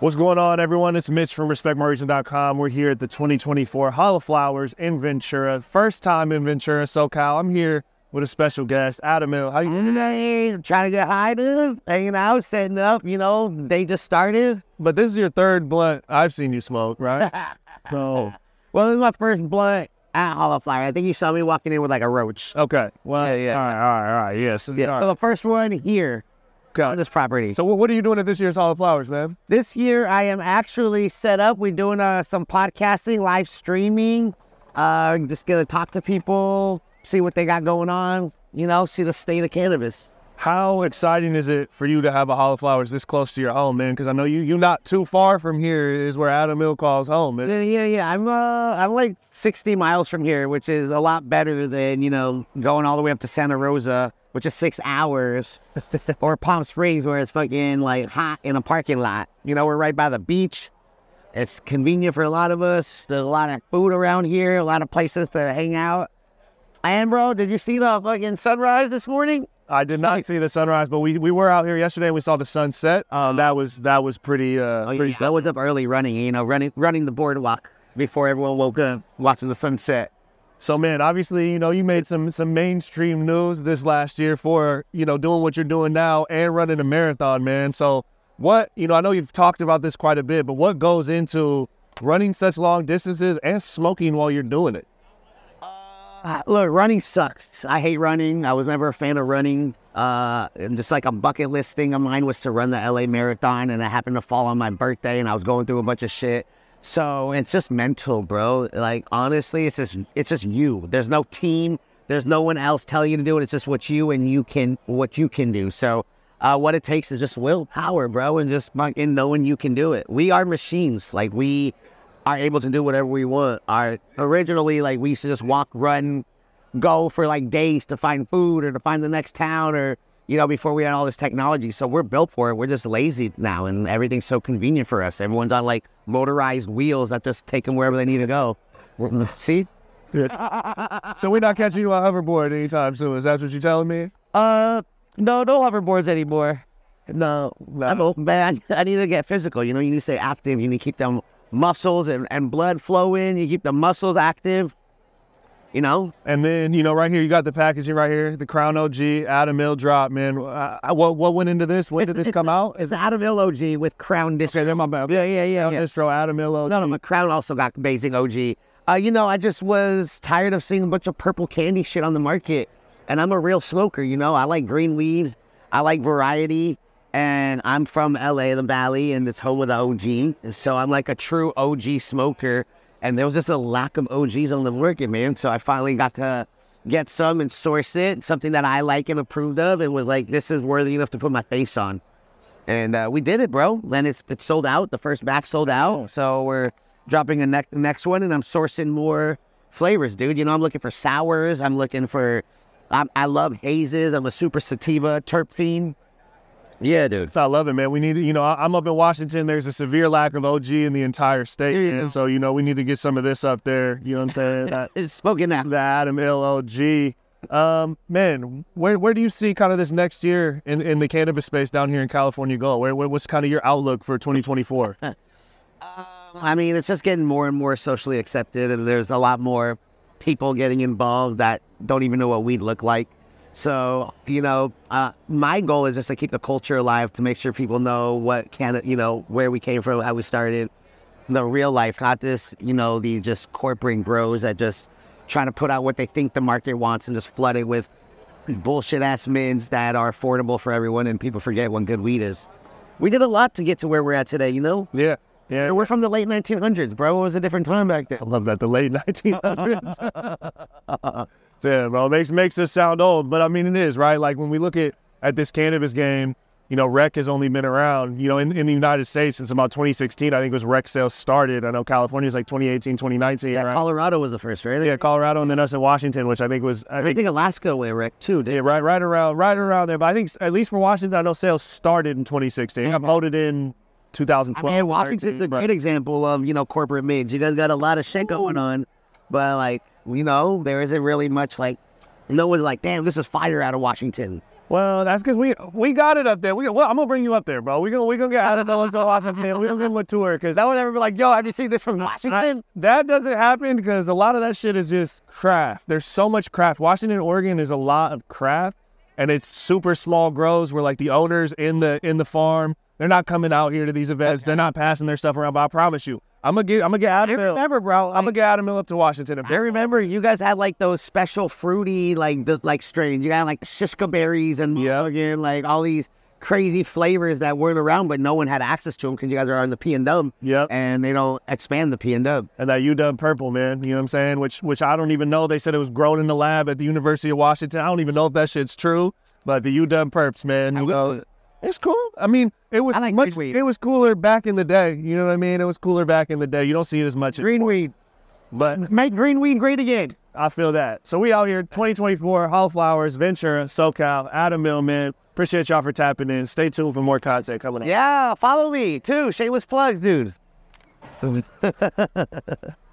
What's going on, everyone? It's Mitch from RespectMyRegion.com. We're here at the 2024 Hall of Flowers in Ventura. First time in Ventura, SoCal. I'm here with a special guest, Adam iLL. How you doing? Hey, I'm trying to get high, dude. Hanging out, setting up. You know, they just started. But this is your third blunt I've seen you smoke, right? so, Well, this is my first blunt at Hall of Flower. I think you saw me walking in with like a roach. okay. Well, Yeah, yeah. All right, all right, all right. Yes. Yeah. So right. the first one here on this property. So, what what are you doing at this year's Hall of Flowers, man? This year, I am actually set up. We're doing uh, some podcasting, live streaming. Uh, just gonna talk to people, see what they got going on. You know, see the state of cannabis. How exciting is it for you to have a Hall of Flowers this close to your home, man? Because I know you you're not too far from here. Is where Adam iLL calls home. man. Yeah, yeah, yeah. I'm uh, I'm like 60 miles from here, which is a lot better than you know going all the way up to Santa Rosa, which is six hours, or Palm Springs, where it's fucking like hot in a parking lot. You know, we're right by the beach. It's convenient for a lot of us. There's a lot of food around here, a lot of places to hang out. And bro, did you see the fucking sunrise this morning? I did not see the sunrise, but we, we were out here yesterday and we saw the sunset. Um, that was that was pretty uh Oh, pretty yeah. I was up early running, you know, running running the boardwalk before everyone woke up, watching the sunset. So man, obviously, you know, you made some some mainstream news this last year for, you know, doing what you're doing now and running a marathon, man. So what, you know, I know you've talked about this quite a bit, but what goes into running such long distances and smoking while you're doing it? Uh, look, running sucks. I hate running. I was never a fan of running. Uh, and just like a bucket list thing of mine was to run the LA Marathon, and it happened to fall on my birthday, and I was going through a bunch of shit. So it's just mental, bro. Like honestly, it's just it's just you. There's no team. There's no one else telling you to do it. It's just what you and you can what you can do. So uh, what it takes is just willpower, bro, and just fucking knowing you can do it. We are machines. Like we are able to do whatever we want. Our originally like we used to just walk, run, go for like days to find food or to find the next town or you know before we had all this technology. So we're built for it. We're just lazy now, and everything's so convenient for us. Everyone's on like motorized wheels that just take them wherever they need to go. We're- See? So we're not catching you on hoverboard anytime soon. Is that what you're telling me? Uh, no, no hoverboards anymore. No, I'm old, man. I need to get physical. You know, you need to stay active. You need to keep them muscles and, and blood flowing. You keep the muscles active. You know, And then, you know, right here, you got the packaging right here, the Crown OG, Adam iLL drop, man. Uh, what what went into this? When did this come out? It's Adam iLL OG with Crown Distro. Okay, then my bad. Yeah, yeah, yeah. Crown yeah. Distro, Adam iLL OG. No, no, but Crown also got amazing OG. Uh, you know, I just was tired of seeing a bunch of purple candy shit on the market. And I'm a real smoker, you know. I like green weed. I like variety. And I'm from LA, the Valley, and it's home of the OG. So I'm like a true OG smoker. And there was just a lack of OGs on the market, man. So I finally got to get some and source it, something that I like and approved of, and was like, this is worthy enough to put my face on. And uh, we did it, bro. Then it's it's sold out. The first batch sold out. So we're dropping a ne- next one, and I'm sourcing more flavors, dude. You know, I'm looking for sours. I'm looking for. I'm, I love hazes. I'm a super sativa terp fiend. Yeah, dude. I love it, man. We need to, you know, I'm up in Washington. There's a severe lack of OG in the entire state. Yeah, man. So, you know, we need to get some of this up there. You know what I'm saying? That, It's spoken now. the Adam iLL OG. Um, man, where where do you see kind of this next year in, in the cannabis space down here in California go? Where, where what's kind of your outlook for 2024? I mean, it's just getting more and more socially accepted, and there's a lot more people getting involved that don't even know what weed look like. So, you know, uh, my goal is just to keep the culture alive, to make sure people know what can, you know, where we came from, how we started, the real life, not this, you know, the just corporate grows that just trying to put out what they think the market wants and just flood it with bullshit ass mids that are affordable for everyone, and people forget what good weed is. We did a lot to get to where we're at today, you know. yeah, yeah. We're from the late 1900s, bro. It was a different time back then. I love that the late 1900s. yeah, bro, makes makes us sound old, but I mean it is right. Like when we look at at this cannabis game, you know, rec has only been around, you know, in, in the United States since about 2016. I think was rec sales started. I know California's like 2018, 2019, Yeah, right? Colorado was the first, right? yeah, Colorado, and then us in Washington, which I think was I I think think Alaska went wreck too. yeah, right, right around, right around there. But I think at least for Washington, I know sales started in 2016. I mm-hmm. voted in I 2012. mean, Washington's a 13, but- great example of you know corporate mids. You guys got a lot of shit going on, but like you know there isn't really much like no one's like, damn, this is fire out of Washington. Well, that's because we we got it up there. We well, I'm gonna bring you up there, bro. We gonna we gonna get out of the Washington. We gonna give a tour because That would ever be like, yo, have you seen this from Washington? that doesn't happen because a lot of that shit is just craft. There's so much craft. Washington, Oregon is a lot of craft, and it's super small grows where like the owners in the in the farm they're not coming out here to these events. They're not passing their stuff around. But I promise you, I'm gonna get I'm gonna get I Adam iLL. remember, bro. I'm gonna get Adam iLL up to Washington. I remember you guys had like those special fruity like the like strains. You got like Cisco berries and Yeah. again like all these crazy flavors that weren't around, but no one had access to them because you guys are on the P and Dub, Yep. and they don't expand the P and Dub. and that UW purple, man. You know what I'm saying? Which which I don't even know. They said it was grown in the lab at the University of Washington. I don't even know if that shit's true. But the UW perps, man, I you know, it's cool. I mean, it was I like much. green weed. It was cooler back in the day. You know what I mean? It was cooler back in the day. You don't see it as much, Greenweed, but make greenweed great again. I feel that. So we out here, 2024, Hall Flowers, Ventura, SoCal, Adam iLL, man. Appreciate y'all for tapping in. Stay tuned for more content coming up. Yeah, follow me too. Shameless plugs, dude.